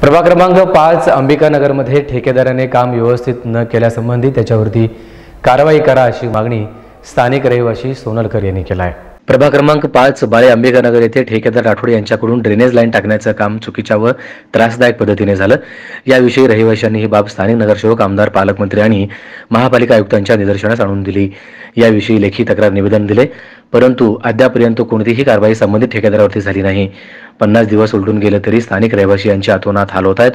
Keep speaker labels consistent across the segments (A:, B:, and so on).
A: प्रभाग क्रमांक पाच अंबिकानगरमध्ये ठेकेदाराने काम व्यवस्थित न केल्यासंबंधी त्याच्यावरती कारवाई करा अशी मागणी स्थानिक रहिवाशी सोनलकर यांनी केला आहे प्रभाग क्रमांक पाच बाळे अंबिकानगर येथे ठेकेदार राठोड यांच्याकडून ड्रेनेज लाईन टाकण्याचं काम चुकीच्या व त्रासदायक पद्धतीने झालं. याविषयी रहिवाशांनी ही बाब स्थानिक नगरसेवक आमदार पालकमंत्री आणि महापालिका आयुक्तांच्या निदर्शनास आणून दिली. याविषयी लेखी तक्रार निवेदन दिले. परंतु अद्यापर्यंत कोणतीही कारवाई संबंधित ठेकेदारावरती झाली नाही. पन्नास दिवस उलटून गेले तरी स्थानिक रहिवासी यांची आतोनात हाल होत आहेत.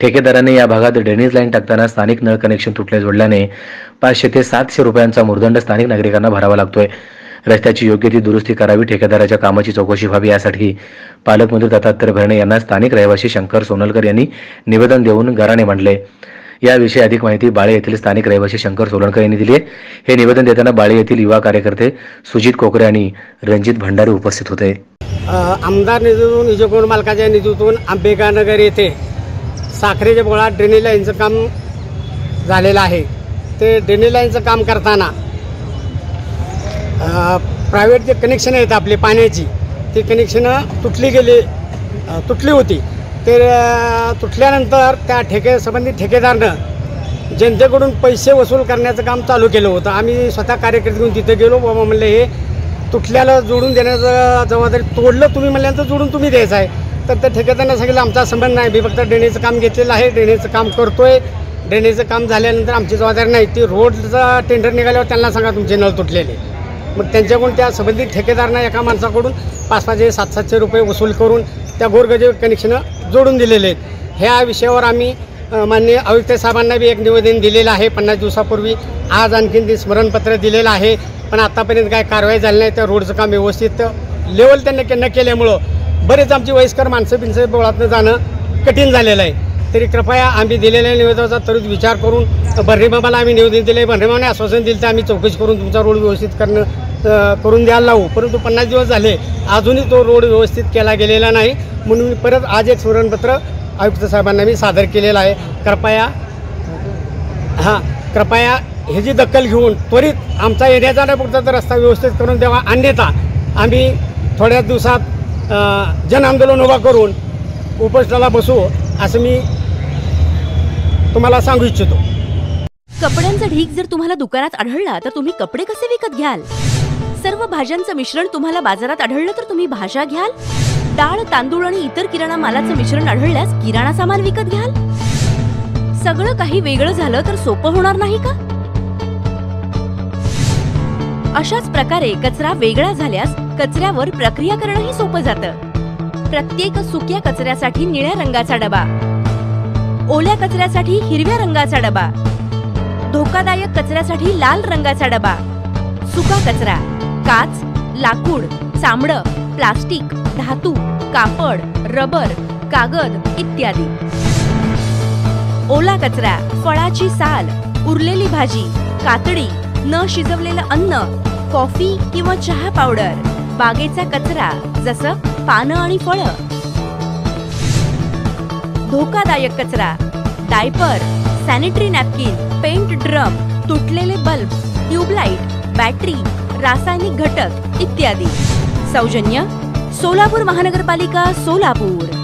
A: ठेकेदाराने या भागात ड्रेनेज लाईन टाकताना स्थानिक नळ कनेक्शन तुटले जोडल्याने पाचशे ते सातशे रुपयांचा मुर्दंड स्थानिक नागरिकांना भरावा लागतोय. रस्त्याची योग्य ती दुरुस्ती करावी ठेकेदाराच्या कामाची चौकशी व्हावी यासाठी पालकमंत्री दत्तात्रय भरणे यांना स्थानिक रहिवासी शंकर सोनलकर यांनी निवेदन देऊन गाराणे मांडले. याविषयी अधिक माहिती बाळे येथील स्थानिक रहिवासी शंकर सोलणकर यांनी दिली हे निवेदन देताना बाळे येथील युवा कार्यकर्ते सुजित कोकरे आणि रणजित भंडारे उपस्थित होते.
B: आमदार निधीतून विजयकुमार मालकाच्या निधीतून आंबेगानगर येथे साखरेच्या बोळात ड्रेनेज लाईनचं काम झालेलं आहे. ते ड्रेनेज लाईनचं काम करताना प्रायव्हेट जे कनेक्शन आहेत आपली पाण्याची ती कनेक्शनं तुटली गेली तुटली होती. ते तुटल्यानंतर त्या ठेके संबंधित ठेकेदारनं जनतेकडून पैसे वसूल करण्याचं काम चालू केलं होतं. आम्ही स्वतः कार्यकर्ते घेऊन तिथे गेलो. बाबा म्हणलं हे तुटल्याला जोडून देण्याचं जबाबदारी तोडलं तुम्ही म्हणल्यानंतर जोडून तुम्ही द्यायचं आहे. तर त्या ठेकेदारांना सांगितलं आमचा संबंध नाही. मी फक्त ड्रेनेजचं काम घेतलेलं आहे. ड्रेनेजचं काम करतो आहे ड्रेनेजचं काम झाल्यानंतर आमची जबाबदारी नाही. ती रोडचा टेंडर निघाल्यावर त्यांना सांगा तुमचे नळ तुटलेले. मग त्यांच्याकडून त्या संबंधित ठेकेदारांना एका माणसाकडून पाच पाचशे सात सातशे रुपये वसूल करून त्या गोरगजे कनेक्शनं जोडून दिलेले आहेत. ह्या विषयावर आम्ही माननीय आयुक्त साहेबांना बी एक निवेदन दिलेलं आहे. पन्नास दिवसापूर्वी आज आणखीन ते स्मरणपत्र दिलेलं आहे. पण आत्तापर्यंत काय कारवाई झाली नाही. त्या रोडचं काम व्यवस्थित लेवल त्यांनी के- न केल्यामुळं बरेच आमची वयस्कर माणसं बिनसं बोळातनं जाणं कठीण झालेलं आहे. तरी कृपया आम्ही दिलेल्या निवेदनाचा त्वरित विचार करून भरणेबाबाला आम्ही निवेदन दिले भरणेबाबाने आश्वासन दिलं तर आम्ही चौकशी करून तुमचा रोड व्यवस्थित करणं करून द्यायला लावू. परंतु पन्नास दिवस झाले अजूनही तो रोड व्यवस्थित केला गेलेला नाही. म्हणून मी परत आज एक स्मरणपत्र आयुक्त साहेबांना मी सादर केलेलं आहे. कृपया हां कृपया ह्याची दखल घेऊन त्वरित आमचा येण्या जाण्यापुरता रस्ता व्यवस्थित करून द्यावा अन्यथा आम्ही थोड्याच दिवसात जन आंदोलन उभा करून उपोषणाला बसू असं मी तुम्हाला सांगू इच्छितो.
C: कपड्यांचा ढीग जर तुम्हाला दुकानात आढळला तर तुम्ही कपडे कसे विकत घ्याल? सर्व भाज्यांचं मिश्रण तुम्हाला बाजारात आढळलं तर तुम्ही भाज्या घ्याल? डाळ तांदूळ आणि इतर किराणा मालाचं मिश्रण आढळल्यास किराणा सामान विकत घ्याल? सगळं काही वेगळं झालं तर सोपं होणार नाही का? अशाच प्रकारे कचरा वेगळा झाल्यास कचऱ्यावर प्रक्रिया करणंही सोपं जातं. प्रत्येक सुक्या कचऱ्यासाठी निळ्या रंगाचा डबा. ओल्या कचऱ्यासाठी हिरव्या रंगाचा डबा धोकादायक कचऱ्यासाठी लाल रंगाचा डबा सुका कचरा काच लाकूड चामडं प्लास्टिक धातू कापड रबर कागद इत्यादी. ओला कचरा फळाची साल उरलेली भाजी कातडी न शिजवलेलं अन्न कॉफी किंवा चहा पावडर बागेचा कचरा जसं पानं आणि फळं. धोकादायक कचरा diaper sanitary napkin paint drum तुटलेले बल्ब ट्यूबलाईट बॅटरी रासायनिक घटक इत्यादी. सौजन्य सोलापूर महानगरपालिका सोलापूर.